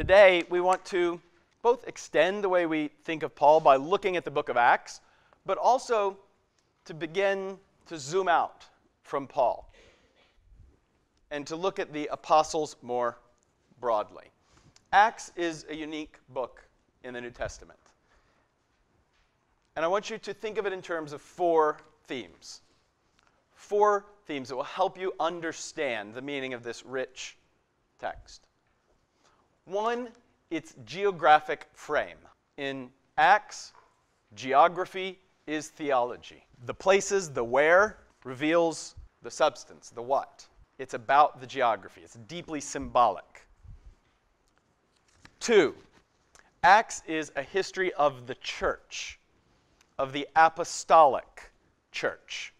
Today, we want to both extend the way we think of Paul by looking at the book of Acts, but also to begin to zoom out from Paul and to look at the apostles more broadly. Acts is a unique book in the New Testament. And I want you to think of it in terms of four themes. Four themes that will help you understand the meaning of this rich text. One, its geographic frame. In Acts, geography is theology. The places, the where, reveals the substance, the what. It's about the geography, it's deeply symbolic. Two, Acts is a history of the church, of the apostolic church.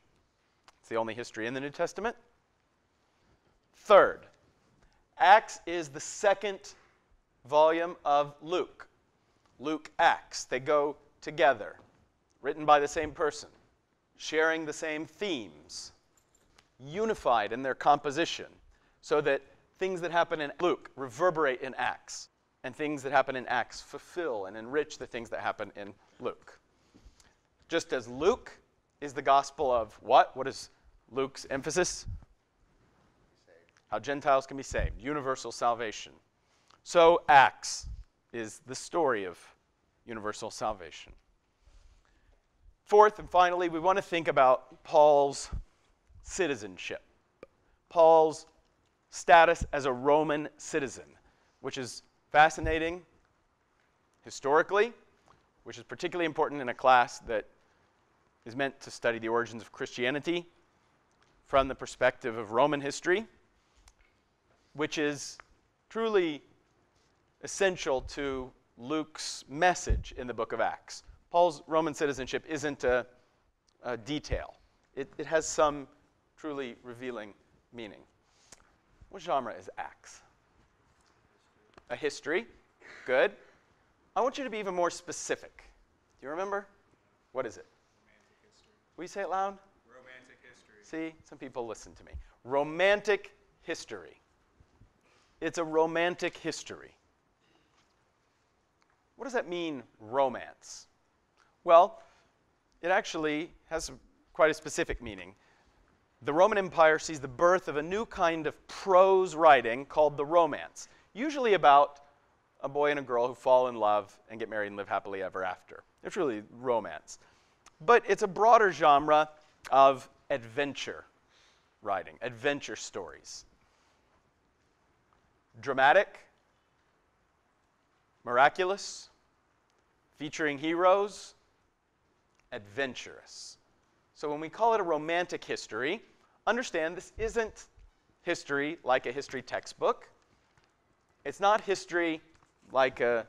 It's the only history in the New Testament. Third, Acts is the second volume of Luke. Luke Acts. They go together, written by the same person, sharing the same themes, unified in their composition, so that things that happen in Luke reverberate in Acts, and things that happen in Acts fulfill and enrich the things that happen in Luke. Just as Luke is the gospel of what? What is Luke's emphasis? How Gentiles can be saved, universal salvation. So, Acts is the story of universal salvation. Fourth and finally, we want to think about Paul's citizenship, Paul's status as a Roman citizen, which is fascinating historically, which is particularly important in a class that is meant to study the origins of Christianity from the perspective of Roman history, which is truly essential to Luke's message in the book of Acts. Paul's Roman citizenship isn't a, a detail, it, it has some truly revealing meaning. What genre is Acts? A history. Good. I want you to be even more specific. Do you remember? What is it? Romantic history. Will you say it loud? Romantic history. See, some people listen to me. Romantic history. It's a romantic history. Does that mean, romance? Well, it actually has quite a specific meaning. The Roman Empire sees the birth of a new kind of prose writing called the Romance, usually about a boy and a girl who fall in love and get married and live happily ever after. It's really romance. But it's a broader genre of adventure writing, adventure stories. Dramatic, miraculous, featuring heroes, adventurous. So when we call it a romantic history, understand this isn't history like a history textbook. It's not history like a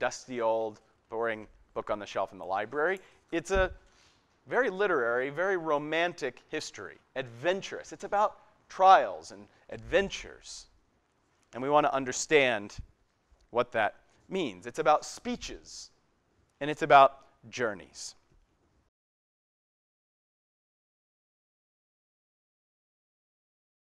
dusty old boring book on the shelf in the library. It's a very literary, very romantic history, adventurous. It's about trials and adventures. And we want to understand what that means. It's about speeches and it's about journeys.